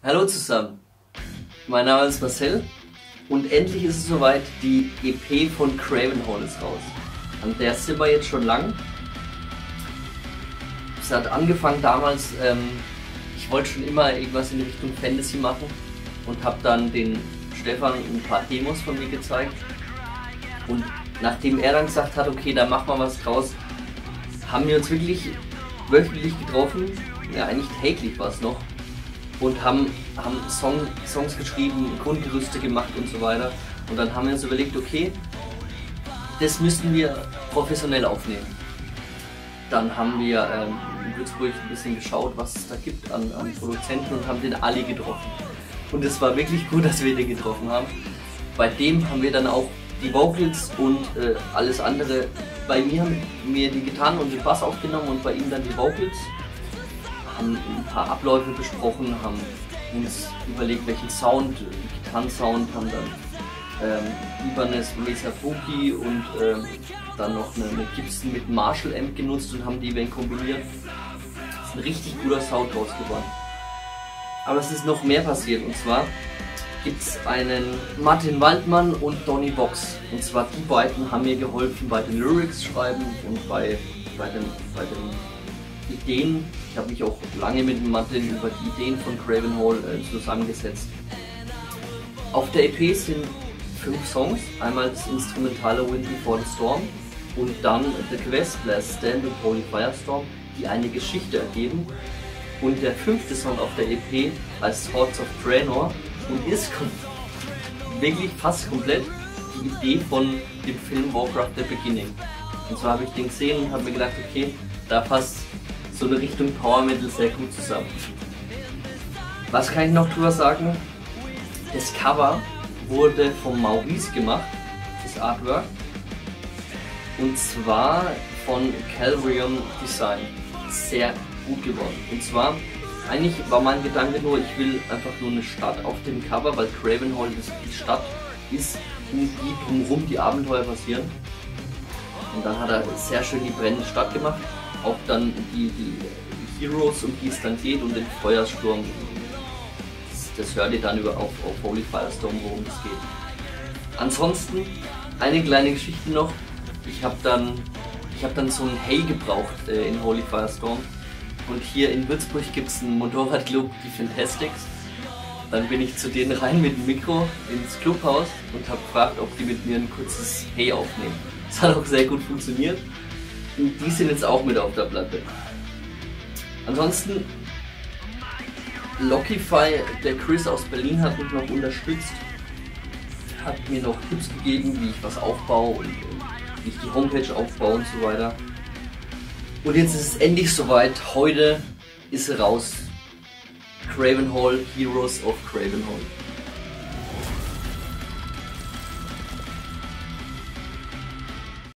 Hallo zusammen, mein Name ist Marcel und endlich ist es soweit, die EP von Cravenhall ist raus. An der sind wir jetzt schon lang. Es hat angefangen damals, ähm, ich wollte schon immer irgendwas in Richtung Fantasy machen und habe dann den Stefan ein paar Demos von mir gezeigt. Und nachdem er dann gesagt hat, okay, da machen wir was draus, haben wir uns wirklich wöchentlich getroffen, ja eigentlich täglich war es noch, und haben, haben Song, Songs geschrieben, Grundgerüste gemacht und so weiter. Und dann haben wir uns überlegt, okay, das müssten wir professionell aufnehmen. Dann haben wir ähm, in Würzburg ein bisschen geschaut, was es da gibt an, an Produzenten und haben den Ali getroffen. Und es war wirklich gut, dass wir den getroffen haben. Bei dem haben wir dann auch die Vocals und äh, alles andere bei mir haben wir die Gitarren und den Bass aufgenommen und bei ihm dann die Vocals. Haben ein paar Abläufe besprochen, haben uns überlegt, welchen Sound, Gitarrensound, haben dann ähm, Ibanez Mesa Fuki und ähm, dann noch eine, eine, Gibson mit Marshall Amp genutzt und haben die dann kombiniert. Das ist ein richtig guter Sound raus geworden. Aber es ist noch mehr passiert und zwar gibt es einen Martin Waldmann und Donny Box. Und zwar die beiden haben mir geholfen bei den Lyrics schreiben und bei, bei, den, bei den Ideen. Ich habe mich auch lange mit Martin über die Ideen von Craven Hall äh, zusammengesetzt. Auf der EP sind fünf Songs. Einmal das instrumentale Wind Before the Storm und dann The Quest Last Stand und Holy Firestorm, die eine Geschichte ergeben. Und der fünfte Song auf der EP als Thoughts of Draenor und ist wirklich fast komplett die Idee von dem Film Warcraft The Beginning. Und zwar habe ich den gesehen und habe mir gedacht, okay, da passt so eine Richtung Power Metal sehr gut zusammen. Was kann ich noch drüber sagen? Das Cover wurde von Maurice gemacht, das Artwork. Und zwar von Calrium Design. Sehr gut geworden. Und zwar eigentlich war mein Gedanke nur, ich will einfach nur eine Stadt auf dem Cover, weil Cravenhall die Stadt ist, um die drumherum die Abenteuer passieren. Und dann hat er sehr schön die brennende Stadt gemacht. Auch dann die, die Heroes, um die es dann geht und den Feuersturm. Das, das hört ihr dann über auf, auf Holy Firestorm, worum es geht. Ansonsten eine kleine Geschichte noch. Ich habe dann, hab dann so ein Hay gebraucht äh, in Holy Firestorm und hier in Würzburg gibt es einen Motorradclub, die Fantastics. Dann bin ich zu denen rein mit dem Mikro ins Clubhaus und habe gefragt, ob die mit mir ein kurzes Hey aufnehmen. Das hat auch sehr gut funktioniert. Und die sind jetzt auch mit auf der Platte. Ansonsten, Lockify, der Chris aus Berlin hat mich noch unterstützt. Hat mir noch Tipps gegeben, wie ich was aufbaue und wie ich die Homepage aufbaue und so weiter. Und jetzt ist es endlich soweit. Heute ist raus. Cravenhall, Heroes of Cravenhall.